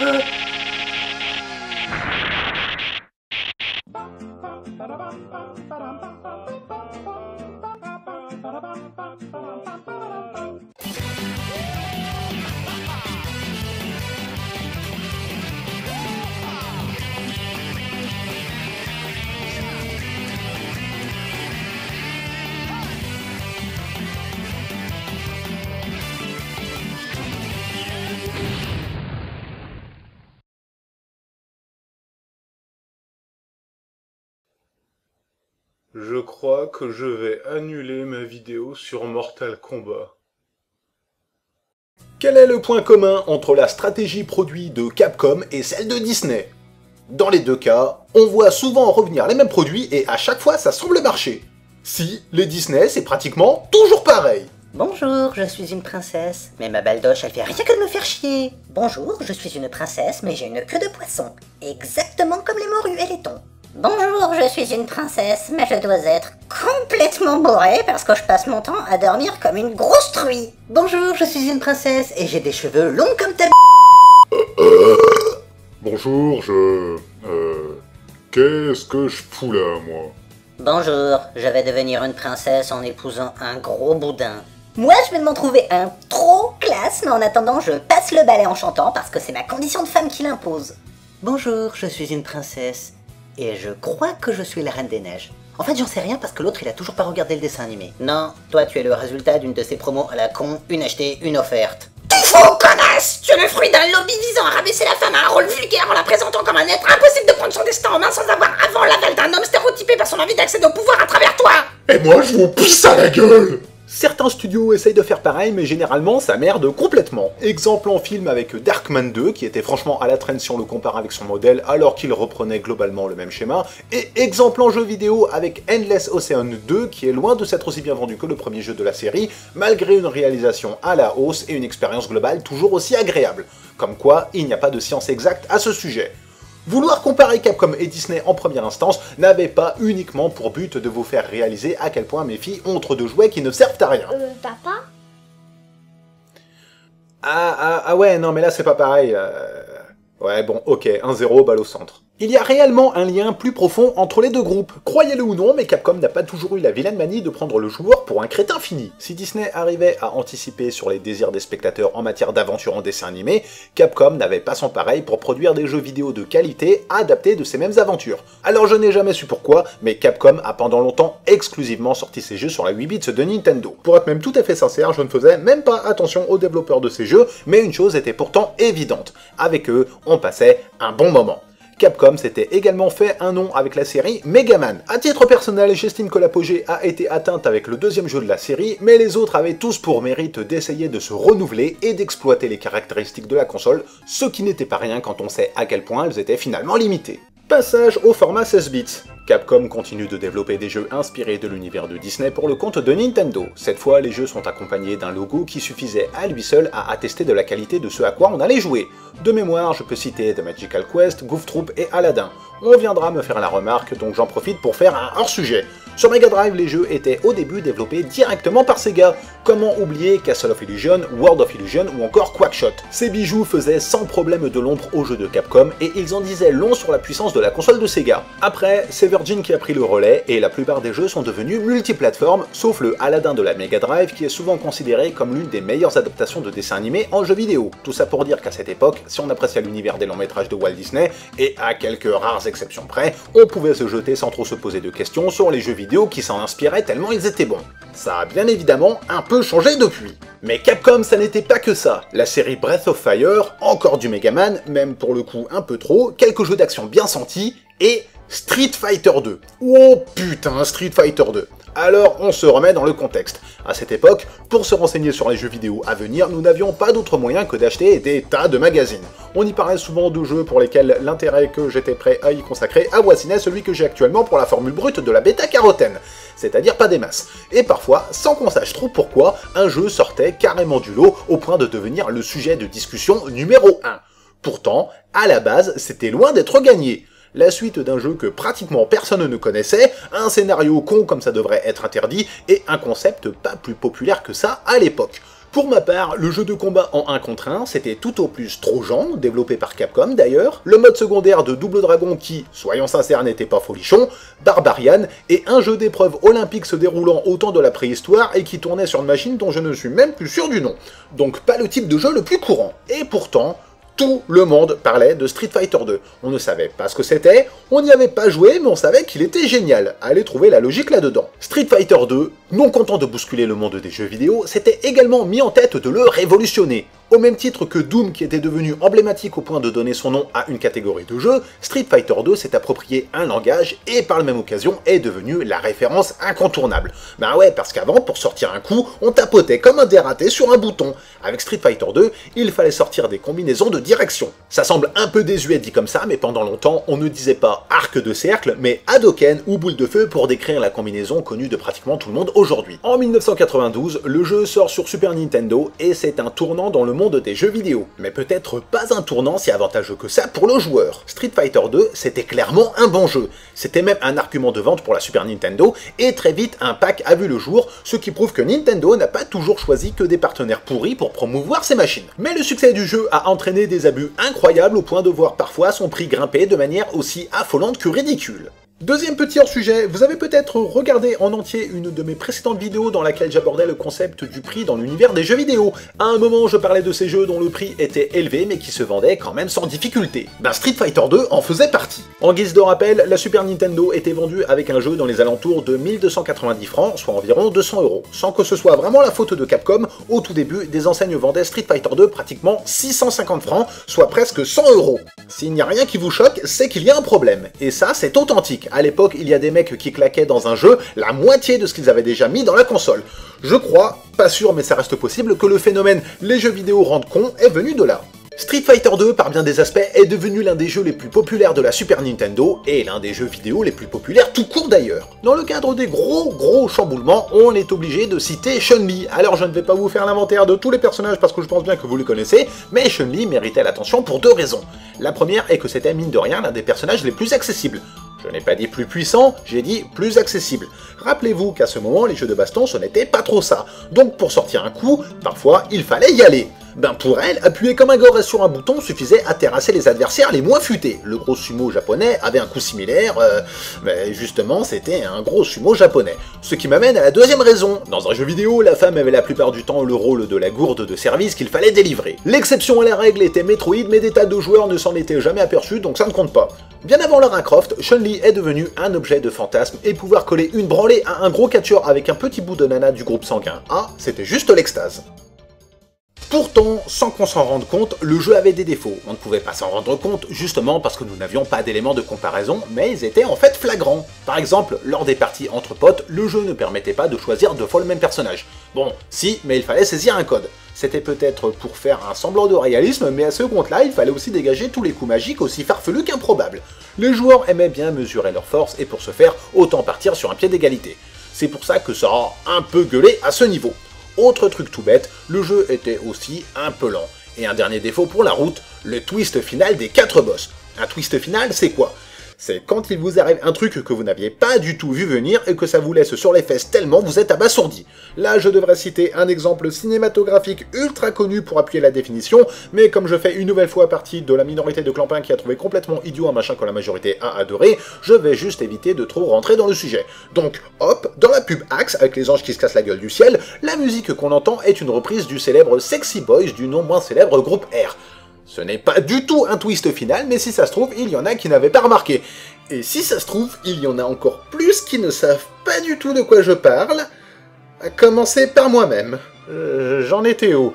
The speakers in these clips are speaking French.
Uh. Je crois que je vais annuler ma vidéo sur Mortal Kombat. Quel est le point commun entre la stratégie produit de Capcom et celle de Disney? Dans les deux cas, on voit souvent revenir les mêmes produits et à chaque fois ça semble marcher. Si, les Disney c'est pratiquement toujours pareil. Bonjour, je suis une princesse, mais ma baldoche elle fait rien que de me faire chier. Bonjour, je suis une princesse, mais j'ai une queue de poisson, exactement comme les morues et les thons. Bonjour, je suis une princesse, mais je dois être complètement bourrée parce que je passe mon temps à dormir comme une grosse truie. Bonjour, je suis une princesse et j'ai des cheveux longs comme ta Bonjour, je... Euh... Qu'est-ce que je fous là, moi? Bonjour, je vais devenir une princesse en épousant un gros boudin. Moi, je vais m'en trouver un trop classe, mais en attendant, je passe le balai en chantant parce que c'est ma condition de femme qui l'impose. Bonjour, je suis une princesse et je crois que je suis la reine des neiges. En fait, j'en sais rien parce que l'autre, il a toujours pas regardé le dessin animé. Non, toi, tu es le résultat d'une de ces promos à la con, une achetée, une offerte. Faux connasse Tu es le fruit d'un lobby visant à rabaisser la femme à un rôle vulgaire en la présentant comme un être impossible de prendre son destin en main sans avoir avant l'aval d'un homme stéréotypé par son envie d'accéder au pouvoir à travers toi Et moi, je vous pisse à la gueule Certains studios essayent de faire pareil, mais généralement ça merde complètement. Exemple en film avec Darkman 2, qui était franchement à la traîne si on le compare avec son modèle, alors qu'il reprenait globalement le même schéma. Et exemple en jeu vidéo avec Endless Ocean 2, qui est loin de s'être aussi bien vendu que le premier jeu de la série, malgré une réalisation à la hausse et une expérience globale toujours aussi agréable. Comme quoi, il n'y a pas de science exacte à ce sujet. Vouloir comparer Capcom et Disney en première instance n'avait pas uniquement pour but de vous faire réaliser à quel point mes filles ont trop de jouets qui ne servent à rien. Euh, papa? Ah, ah, ah ouais, non mais là c'est pas pareil. euh, Ouais, bon, ok, 1-0, balle au centre. Il y a réellement un lien plus profond entre les deux groupes. Croyez-le ou non, mais Capcom n'a pas toujours eu la vilaine manie de prendre le joueur pour un crétin fini. Si Disney arrivait à anticiper sur les désirs des spectateurs en matière d'aventure en dessin animé, Capcom n'avait pas son pareil pour produire des jeux vidéo de qualité adaptés de ces mêmes aventures. Alors je n'ai jamais su pourquoi, mais Capcom a pendant longtemps exclusivement sorti ses jeux sur la 8 bits de Nintendo. Pour être même tout à fait sincère, je ne faisais même pas attention aux développeurs de ces jeux, mais une chose était pourtant évidente. Avec eux, on passait un bon moment. Capcom s'était également fait un nom avec la série Megaman. À titre personnel, j'estime que l'apogée a été atteinte avec le deuxième jeu de la série, mais les autres avaient tous pour mérite d'essayer de se renouveler et d'exploiter les caractéristiques de la console, ce qui n'était pas rien quand on sait à quel point elles étaient finalement limitées. Passage au format 16 bits. Capcom continue de développer des jeux inspirés de l'univers de Disney pour le compte de Nintendo. Cette fois, les jeux sont accompagnés d'un logo qui suffisait à lui seul à attester de la qualité de ce à quoi on allait jouer. De mémoire, je peux citer The Magical Quest, Goof Troop et Aladdin. On viendra me faire la remarque, donc j'en profite pour faire un hors-sujet. Sur Mega Drive, les jeux étaient au début développés directement par Sega. Comment oublier Castle of Illusion, World of Illusion ou encore Quackshot? Ces bijoux faisaient sans problème de l'ombre aux jeux de Capcom et ils en disaient long sur la puissance de la console de Sega. Après, c'est Virgin qui a pris le relais et la plupart des jeux sont devenus multiplateformes, sauf le Aladdin de la Mega Drive qui est souvent considéré comme l'une des meilleures adaptations de dessins animés en jeu vidéo. Tout ça pour dire qu'à cette époque, si on appréciait l'univers des longs métrages de Walt Disney, et à quelques rares exceptions près, on pouvait se jeter sans trop se poser de questions sur les jeux vidéo qui s'en inspiraient tellement ils étaient bons. Ça a bien évidemment un peu changé depuis. Mais Capcom, ça n'était pas que ça. La série Breath of Fire, encore du Megaman, même pour le coup un peu trop, quelques jeux d'action bien sentis, et Street Fighter 2. Oh putain, Street Fighter 2. Alors on se remet dans le contexte. À cette époque, pour se renseigner sur les jeux vidéo à venir, nous n'avions pas d'autre moyen que d'acheter des tas de magazines. On y parlait souvent de jeux pour lesquels l'intérêt que j'étais prêt à y consacrer avoisinait celui que j'ai actuellement pour la formule brute de la bêta-carotène, c'est-à-dire pas des masses. Et parfois, sans qu'on sache trop pourquoi, un jeu sortait carrément du lot au point de devenir le sujet de discussion numéro 1. Pourtant, à la base, c'était loin d'être gagné la suite d'un jeu que pratiquement personne ne connaissait, un scénario con comme ça devrait être interdit, et un concept pas plus populaire que ça à l'époque. Pour ma part, le jeu de combat en 1 contre 1, c'était tout au plus Trojan, développé par Capcom d'ailleurs, le mode secondaire de Double Dragon qui, soyons sincères, n'était pas folichon, Barbarian, et un jeu d'épreuve olympique se déroulant au temps de la préhistoire et qui tournait sur une machine dont je ne suis même plus sûr du nom. Donc pas le type de jeu le plus courant. Et pourtant, tout le monde parlait de Street Fighter 2. On ne savait pas ce que c'était, on n'y avait pas joué, mais on savait qu'il était génial. Allez trouver la logique là-dedans. Street Fighter 2, non content de bousculer le monde des jeux vidéo, s'était également mis en tête de le révolutionner. Au même titre que Doom qui était devenu emblématique au point de donner son nom à une catégorie de jeu, Street Fighter 2 s'est approprié un langage et par la même occasion est devenu la référence incontournable. Bah ouais, parce qu'avant, pour sortir un coup, on tapotait comme un dératé sur un bouton. Avec Street Fighter 2, il fallait sortir des combinaisons de direction. Ça semble un peu désuet dit comme ça, mais pendant longtemps, on ne disait pas arc de cercle, mais Hadoken ou boule de feu pour décrire la combinaison connue de pratiquement tout le monde aujourd'hui. En 1992, le jeu sort sur Super Nintendo et c'est un tournant dans le monde des jeux vidéo. Mais peut-être pas un tournant si avantageux que ça pour le joueur. Street Fighter 2, c'était clairement un bon jeu. C'était même un argument de vente pour la Super Nintendo et très vite un pack a vu le jour, ce qui prouve que Nintendo n'a pas toujours choisi que des partenaires pourris pour promouvoir ses machines. Mais le succès du jeu a entraîné des abus incroyables au point de voir parfois son prix grimper de manière aussi affolante que ridicule. Deuxième petit hors-sujet, vous avez peut-être regardé en entier une de mes précédentes vidéos dans laquelle j'abordais le concept du prix dans l'univers des jeux vidéo. À un moment, je parlais de ces jeux dont le prix était élevé mais qui se vendaient quand même sans difficulté. Ben Street Fighter 2 en faisait partie. En guise de rappel, la Super Nintendo était vendue avec un jeu dans les alentours de 1290 francs, soit environ 200 euros. Sans que ce soit vraiment la faute de Capcom, au tout début, des enseignes vendaient Street Fighter 2 pratiquement 650 francs, soit presque 100 euros. S'il n'y a rien qui vous choque, c'est qu'il y a un problème. Et ça, c'est authentique. À l'époque, il y a des mecs qui claquaient dans un jeu la moitié de ce qu'ils avaient déjà mis dans la console. Je crois, pas sûr mais ça reste possible, que le phénomène les jeux vidéo rendent con est venu de là. Street Fighter 2, par bien des aspects, est devenu l'un des jeux les plus populaires de la Super Nintendo et l'un des jeux vidéo les plus populaires tout court d'ailleurs. Dans le cadre des gros gros chamboulements, on est obligé de citer Chun-Li. Alors je ne vais pas vous faire l'inventaire de tous les personnages parce que je pense bien que vous le connaissez, mais Chun-Li méritait l'attention pour deux raisons. La première est que c'était mine de rien l'un des personnages les plus accessibles. Je n'ai pas dit plus puissant, j'ai dit plus accessible. Rappelez-vous qu'à ce moment, les jeux de baston, ce n'était pas trop ça. Donc pour sortir un coup, parfois, il fallait y aller. Ben pour elle, appuyer comme un goré sur un bouton suffisait à terrasser les adversaires les moins futés. Le gros sumo japonais avait un coup similaire, euh, mais justement c'était un gros sumo japonais. Ce qui m'amène à la deuxième raison. Dans un jeu vidéo, la femme avait la plupart du temps le rôle de la gourde de service qu'il fallait délivrer. L'exception à la règle était Metroid, mais des tas de joueurs ne s'en étaient jamais aperçus, donc ça ne compte pas. Bien avant Lara Croft, Chun-Li est devenu un objet de fantasme et pouvoir coller une branlée à un gros catcheur avec un petit bout de nana du groupe sanguin Ah, c'était juste l'extase. Pourtant, sans qu'on s'en rende compte, le jeu avait des défauts. On ne pouvait pas s'en rendre compte justement parce que nous n'avions pas d'éléments de comparaison, mais ils étaient en fait flagrants. Par exemple, lors des parties entre potes, le jeu ne permettait pas de choisir deux fois le même personnage. Bon, si, mais il fallait saisir un code. C'était peut-être pour faire un semblant de réalisme, mais à ce compte-là, il fallait aussi dégager tous les coups magiques aussi farfelus qu'improbables. Les joueurs aimaient bien mesurer leurs forces, et pour ce faire, autant partir sur un pied d'égalité. C'est pour ça que ça a un peu gueulé à ce niveau. Autre truc tout bête, le jeu était aussi un peu lent. Et un dernier défaut pour la route, le twist final des 4 boss. Un twist final, c'est quoi? C'est quand il vous arrive un truc que vous n'aviez pas du tout vu venir et que ça vous laisse sur les fesses tellement vous êtes abasourdi. Là, je devrais citer un exemple cinématographique ultra connu pour appuyer la définition, mais comme je fais une nouvelle fois partie de la minorité de clampins qui a trouvé complètement idiot un machin que la majorité a adoré, je vais juste éviter de trop rentrer dans le sujet. Donc, hop, dans la pub Axe, avec les anges qui se cassent la gueule du ciel, la musique qu'on entend est une reprise du célèbre Sexy Boys du non moins célèbre groupe R. Ce n'est pas du tout un twist final, mais si ça se trouve, il y en a qui n'avaient pas remarqué. Et si ça se trouve, il y en a encore plus qui ne savent pas du tout de quoi je parle, à commencer par moi-même. Euh, J'en étais où?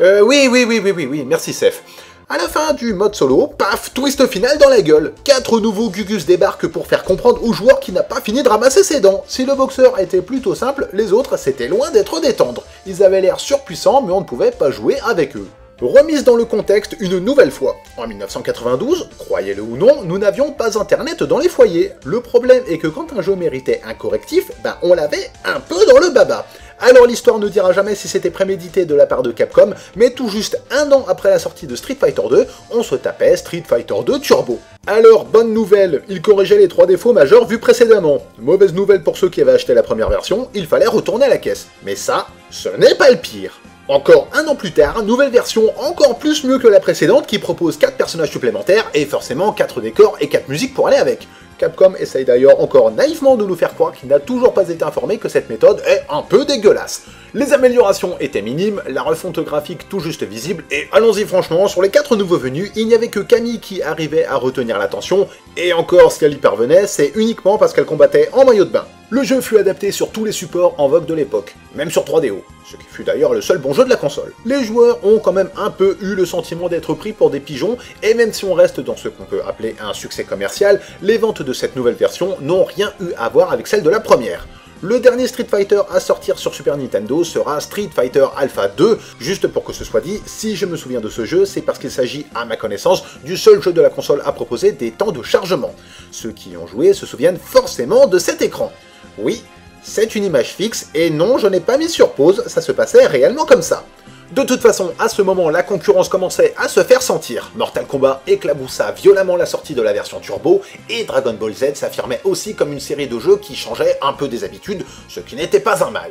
Euh, Oui, oui, oui, oui, oui, oui, merci Seth. À la fin du mode solo, paf, twist final dans la gueule. Quatre nouveaux Gugus débarquent pour faire comprendre au joueur qui n'a pas fini de ramasser ses dents. Si le boxeur était plutôt simple, les autres c'était loin d'être des tendres. Ils avaient l'air surpuissants, mais on ne pouvait pas jouer avec eux. Remise dans le contexte une nouvelle fois. En 1992, croyez-le ou non, nous n'avions pas internet dans les foyers. Le problème est que quand un jeu méritait un correctif, ben on l'avait un peu dans le baba. Alors l'histoire ne dira jamais si c'était prémédité de la part de Capcom, mais tout juste un an après la sortie de Street Fighter 2, on se tapait Street Fighter 2 Turbo. Alors, bonne nouvelle, il corrigeait les trois défauts majeurs vus précédemment. Mauvaise nouvelle pour ceux qui avaient acheté la première version, il fallait retourner à la caisse. Mais ça, ce n'est pas le pire. Encore un an plus tard, nouvelle version encore plus mieux que la précédente qui propose 4 personnages supplémentaires et forcément 4 décors et 4 musiques pour aller avec. Capcom essaye d'ailleurs encore naïvement de nous faire croire qu'il n'a toujours pas été informé que cette méthode est un peu dégueulasse. Les améliorations étaient minimes, la refonte graphique tout juste visible, et allons-y franchement, sur les quatre nouveaux venus, il n'y avait que Camille qui arrivait à retenir l'attention, et encore si elle y parvenait, c'est uniquement parce qu'elle combattait en maillot de bain. Le jeu fut adapté sur tous les supports en vogue de l'époque, même sur 3DO, ce qui fut d'ailleurs le seul bon jeu de la console. Les joueurs ont quand même un peu eu le sentiment d'être pris pour des pigeons, et même si on reste dans ce qu'on peut appeler un succès commercial, les ventes de cette nouvelle version n'ont rien eu à voir avec celles de la première. Le dernier Street Fighter à sortir sur Super Nintendo sera Street Fighter Alpha 2, juste pour que ce soit dit, si je me souviens de ce jeu, c'est parce qu'il s'agit, à ma connaissance, du seul jeu de la console à proposer des temps de chargement. Ceux qui y ont joué se souviennent forcément de cet écran. Oui, c'est une image fixe, et non, je n'ai pas mis sur pause, ça se passait réellement comme ça. De toute façon, à ce moment, la concurrence commençait à se faire sentir. Mortal Kombat éclaboussa violemment la sortie de la version Turbo, et Dragon Ball Z s'affirmait aussi comme une série de jeux qui changeait un peu des habitudes, ce qui n'était pas un mal.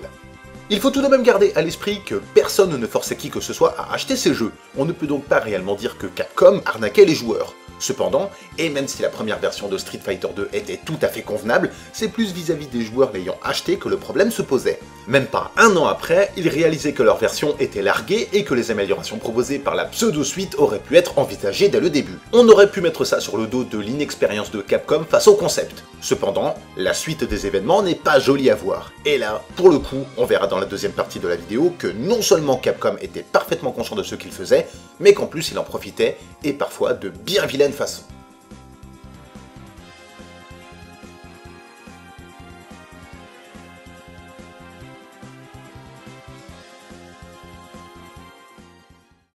Il faut tout de même garder à l'esprit que personne ne forçait qui que ce soit à acheter ces jeux. On ne peut donc pas réellement dire que Capcom arnaquait les joueurs. Cependant, et même si la première version de Street Fighter 2 était tout à fait convenable, c'est plus vis-à-vis des joueurs l'ayant acheté que le problème se posait. Même pas un an après, ils réalisaient que leur version était larguée et que les améliorations proposées par la pseudo-suite auraient pu être envisagées dès le début. On aurait pu mettre ça sur le dos de l'inexpérience de Capcom face au concept. Cependant, la suite des événements n'est pas jolie à voir. Et là, pour le coup, on verra dans la deuxième partie de la vidéo que non seulement Capcom était parfaitement conscient de ce qu'il faisait, mais qu'en plus il en profitait, et parfois de bien vilaines façon.